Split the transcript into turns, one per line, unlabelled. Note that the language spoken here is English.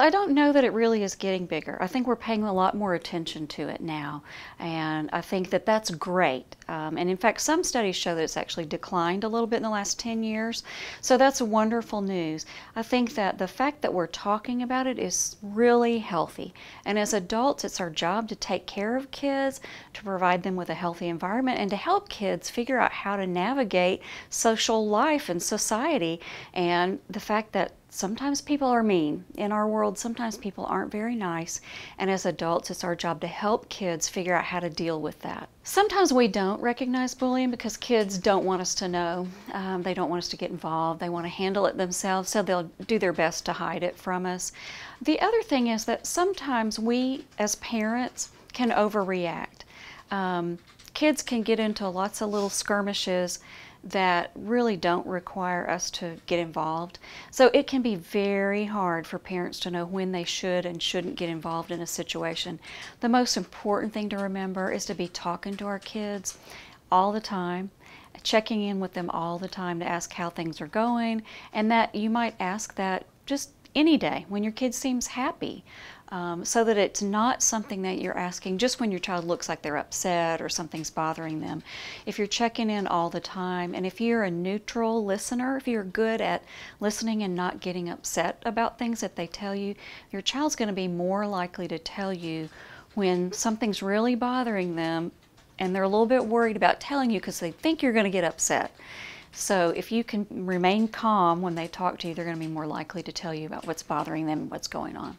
I don't know that it really is getting bigger. I think we're paying a lot more attention to it now, and I think that that's great. Um, and in fact, some studies show that it's actually declined a little bit in the last 10 years, so that's wonderful news. I think that the fact that we're talking about it is really healthy. And as adults, it's our job to take care of kids, to provide them with a healthy environment, and to help kids figure out how to navigate social life and society. And the fact that sometimes people are mean. In our world, sometimes people aren't very nice. And as adults, it's our job to help kids figure out how to deal with that. Sometimes we don't recognize bullying because kids don't want us to know. Um, they don't want us to get involved. They want to handle it themselves, so they'll do their best to hide it from us. The other thing is that sometimes we, as parents, can overreact. Um, kids can get into lots of little skirmishes that really don't require us to get involved. So it can be very hard for parents to know when they should and shouldn't get involved in a situation. The most important thing to remember is to be talking to our kids all the time, checking in with them all the time to ask how things are going, and that you might ask that just any day when your kid seems happy um, so that it's not something that you're asking just when your child looks like they're upset or something's bothering them. If you're checking in all the time and if you're a neutral listener, if you're good at listening and not getting upset about things that they tell you, your child's going to be more likely to tell you when something's really bothering them and they're a little bit worried about telling you because they think you're going to get upset. So if you can remain calm when they talk to you, they're going to be more likely to tell you about what's bothering them and what's going on.